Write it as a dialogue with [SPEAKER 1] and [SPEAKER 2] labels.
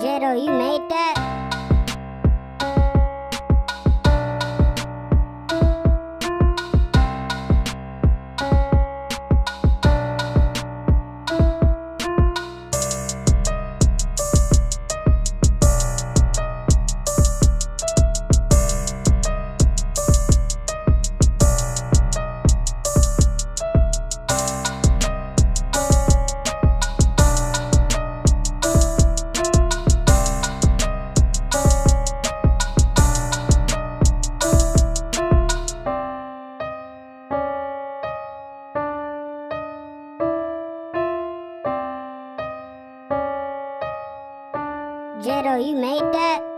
[SPEAKER 1] Jado, you made that? Jetto, you made that?